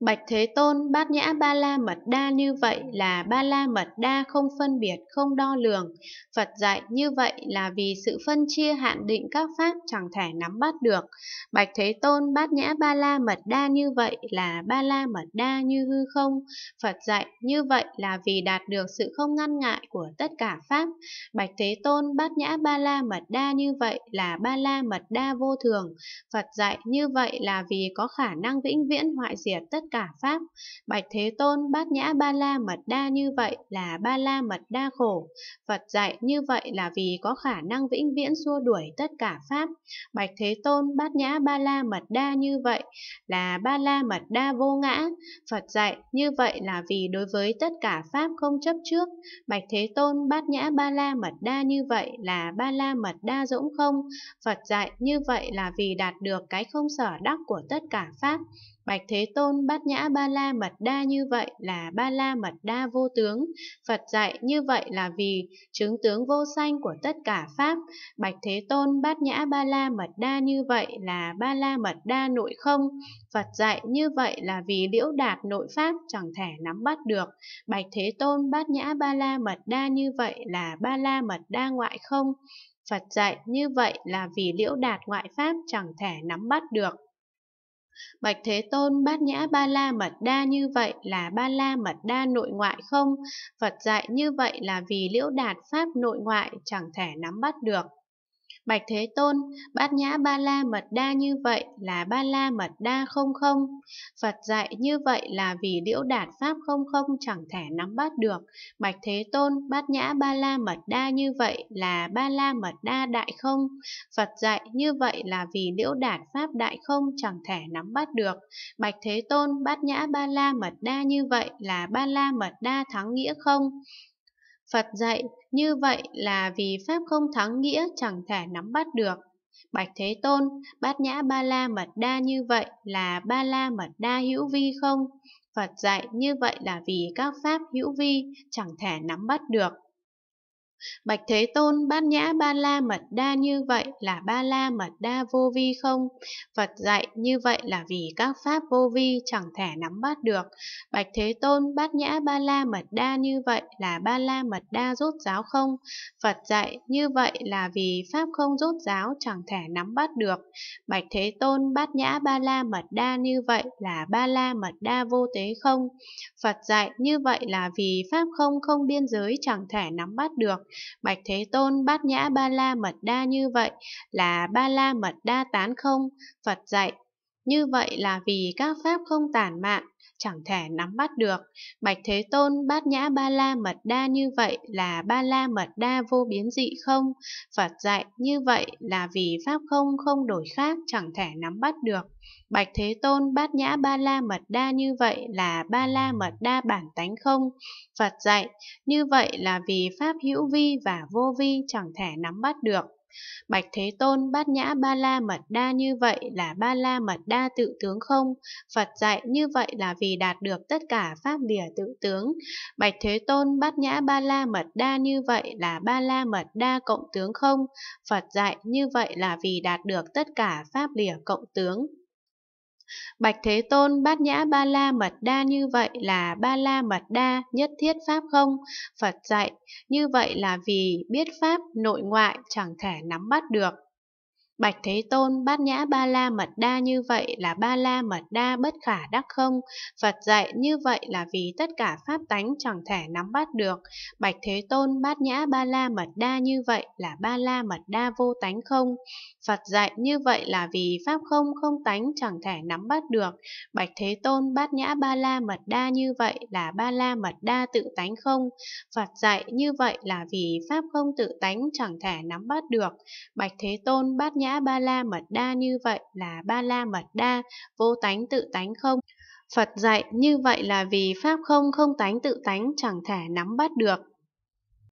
Bạch Thế Tôn bát nhã ba la mật đa như vậy là ba la mật đa không phân biệt, không đo lường. Phật dạy như vậy là vì sự phân chia hạn định các pháp chẳng thể nắm bắt được. Bạch Thế Tôn bát nhã ba la mật đa như vậy là ba la mật đa như hư không. Phật dạy như vậy là vì đạt được sự không ngăn ngại của tất cả pháp. Bạch Thế Tôn bát nhã ba la mật đa như vậy là ba la mật đa vô thường. Phật dạy như vậy là vì có khả năng vĩnh viễn hoại diệt tất tất cả pháp. Bạch Thế Tôn, bát nhã ba la mật đa như vậy là ba la mật đa khổ. Phật dạy như vậy là vì có khả năng vĩnh viễn xua đuổi tất cả pháp. Bạch Thế Tôn, bát nhã ba la mật đa như vậy là ba la mật đa vô ngã. Phật dạy như vậy là vì đối với tất cả pháp không chấp trước. Bạch Thế Tôn, bát nhã ba la mật đa như vậy là ba la mật đa dũng không. Phật dạy như vậy là vì đạt được cái không sở đắc của tất cả pháp. Bạch Thế Tôn bát nhã ba la mật đa như vậy là ba la mật đa vô tướng. Phật dạy như vậy là vì chứng tướng vô sanh của tất cả Pháp. Bạch Thế Tôn bát nhã ba la mật đa như vậy là ba la mật đa nội không. Phật dạy như vậy là vì liễu đạt nội Pháp chẳng thể nắm bắt được. Bạch Thế Tôn bát nhã ba la mật đa như vậy là ba la mật đa ngoại không. Phật dạy như vậy là vì liễu đạt ngoại Pháp chẳng thể nắm bắt được. Bạch Thế Tôn, bát nhã, ba la mật đa như vậy là ba la mật đa nội ngoại không? Phật dạy như vậy là vì liễu đạt pháp nội ngoại chẳng thể nắm bắt được. Bạch Thế Tôn, bát nhã ba la mật đa như vậy là ba la mật đa không không. Phật dạy như vậy là vì liễu đạt pháp không không chẳng thể nắm bắt được. Bạch Thế Tôn, bát nhã ba la mật đa như vậy là ba la mật đa đại không. Phật dạy như vậy là vì liễu đạt pháp đại không chẳng thể nắm bắt được. Bạch Thế Tôn, bát nhã ba la mật đa như vậy là ba la mật đa thắng nghĩa không. Phật dạy như vậy là vì Pháp không thắng nghĩa chẳng thể nắm bắt được. Bạch Thế Tôn, bát nhã ba la mật đa như vậy là ba la mật đa hữu vi không? Phật dạy như vậy là vì các pháp hữu vi chẳng thể nắm bắt được. Bạch Thế Tôn, bát nhã, ba la mật đa như vậy là ba la mật đa vô vi không? Phật dạy như vậy là vì các pháp vô vi chẳng thể nắm bắt được. Bạch Thế Tôn, bát nhã, ba la mật đa như vậy là ba la mật đa rốt giáo không? Phật dạy như vậy là vì pháp không rốt giáo chẳng thể nắm bắt được. Bạch Thế Tôn, bát nhã, ba la mật đa như vậy là ba la mật đa vô tế không? Phật dạy như vậy là vì pháp không không biên giới chẳng thể nắm bắt được. Bạch Thế Tôn bát nhã ba la mật đa như vậy là ba la mật đa tán không, Phật dạy. Như vậy là vì các pháp không tản mạn, chẳng thể nắm bắt được. Bạch Thế Tôn, bát nhã ba la mật đa như vậy là ba la mật đa vô biến dị không? Phật dạy như vậy là vì pháp không không đổi khác, chẳng thể nắm bắt được. Bạch Thế Tôn, bát nhã ba la mật đa như vậy là ba la mật đa bản tánh không? Phật dạy như vậy là vì pháp hữu vi và vô vi chẳng thể nắm bắt được. Bạch Thế Tôn, bát nhã ba la mật đa như vậy là ba la mật đa tự tướng không? Phật dạy như vậy là vì đạt được tất cả pháp lìa tự tướng. Bạch Thế Tôn, bát nhã ba la mật đa như vậy là ba la mật đa cộng tướng không? Phật dạy như vậy là vì đạt được tất cả pháp lìa cộng tướng. Bạch Thế Tôn, bát nhã ba la mật đa như vậy là ba la mật đa nhất thiết pháp không? Phật dạy, như vậy là vì biết pháp nội ngoại chẳng thể nắm bắt được. Bạch Thế Tôn, bát nhã ba la mật đa như vậy là ba la mật đa bất khả đắc không? Phật dạy như vậy là vì tất cả pháp tánh chẳng thể nắm bắt được. Bạch Thế Tôn, bát nhã ba la mật đa như vậy là ba la mật đa vô tánh không? Phật dạy như vậy là vì pháp không không tánh chẳng thể nắm bắt được. Bạch Thế Tôn, bát nhã ba la mật đa như vậy là ba la mật đa tự tánh không? Phật dạy như vậy là vì pháp không tự tánh chẳng thể nắm bắt được. Bạch Thế Tôn, bát nhã nhã ba la mật đa như vậy là ba la mật đa, vô tánh tự tánh không? Phật dạy như vậy là vì pháp không không tánh tự tánh chẳng thể nắm bắt được.